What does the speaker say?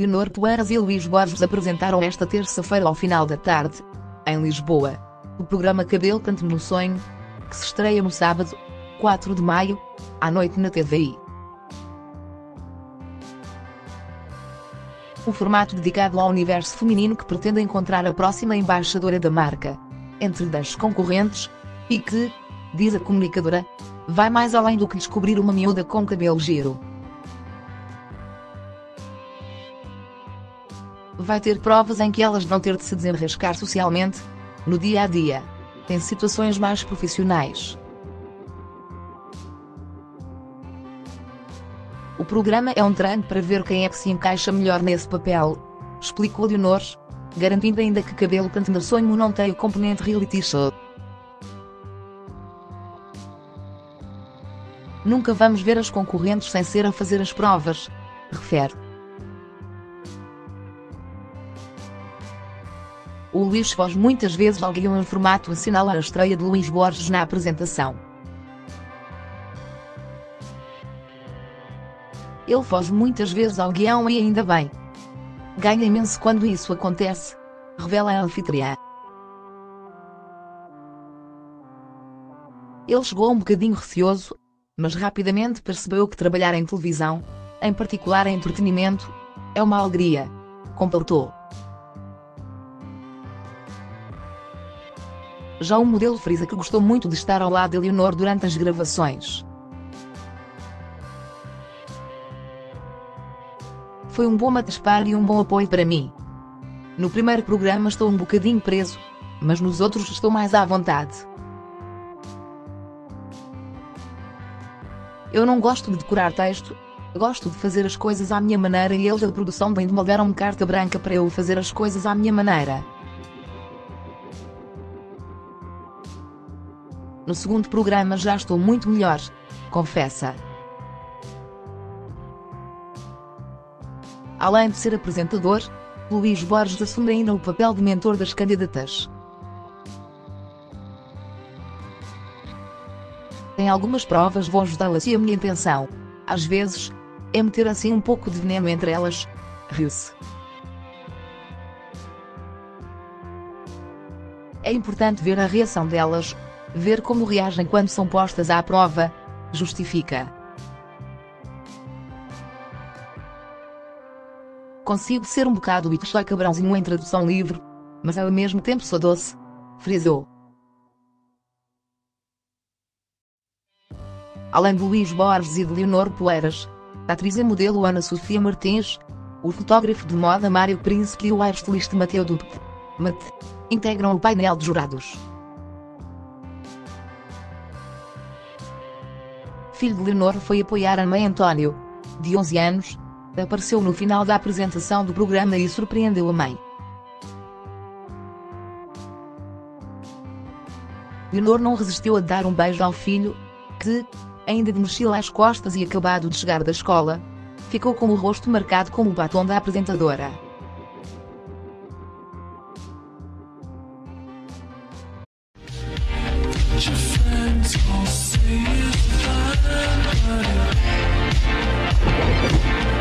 Leonor Poeiras e Luís Borges apresentaram esta terça-feira ao final da tarde, em Lisboa, o programa Cabelo Canto no Sonho, que se estreia no sábado, 4 de maio, à noite na TVI. Um formato dedicado ao universo feminino que pretende encontrar a próxima embaixadora da marca, entre das concorrentes, e que, diz a comunicadora, vai mais além do que descobrir uma miúda com cabelo giro. Vai ter provas em que elas vão ter de se desenrascar socialmente, no dia a dia. Tem situações mais profissionais. O programa é um treino para ver quem é que se encaixa melhor nesse papel, explicou Leonor, garantindo ainda que Cabelo Canto Sonho não tem o componente reality show. Nunca vamos ver as concorrentes sem ser a fazer as provas, refere. O Luís Foz muitas vezes ao guião em formato assinala a estreia de Luís Borges na apresentação. Ele foge muitas vezes ao guião e ainda bem. Ganha imenso quando isso acontece, revela a anfitriã. Ele chegou um bocadinho receoso, mas rapidamente percebeu que trabalhar em televisão, em particular em entretenimento, é uma alegria. Completou. Já o modelo frisa que gostou muito de estar ao lado de Leonor durante as gravações. Foi um bom matespar e um bom apoio para mim. No primeiro programa estou um bocadinho preso, mas nos outros estou mais à vontade. Eu não gosto de decorar texto, gosto de fazer as coisas à minha maneira e eles da produção bem de me deram carta branca para eu fazer as coisas à minha maneira. No segundo programa já estou muito melhor, confessa. Além de ser apresentador, Luís Borges assume ainda o papel de mentor das candidatas. Tem algumas provas vou ajudá-las e a minha intenção, às vezes, é meter assim um pouco de veneno entre elas. Riu-se. É importante ver a reação delas, Ver como reagem quando são postas à prova, justifica. Consigo ser um bocado e cabrãozinho em tradução livre, mas ao mesmo tempo sou doce, frisou. Além de Luís Borges e de Leonor Poeiras, a atriz e modelo Ana Sofia Martins, o fotógrafo de moda Mário Príncipe e o aerostilista Mateu Dupe, Mate, integram o painel de jurados. Filho de Leonor foi apoiar a mãe António, de 11 anos, apareceu no final da apresentação do programa e surpreendeu a mãe. Leonor não resistiu a dar um beijo ao filho, que, ainda de mochila às costas e acabado de chegar da escola, ficou com o rosto marcado como o batom da apresentadora. Thank you.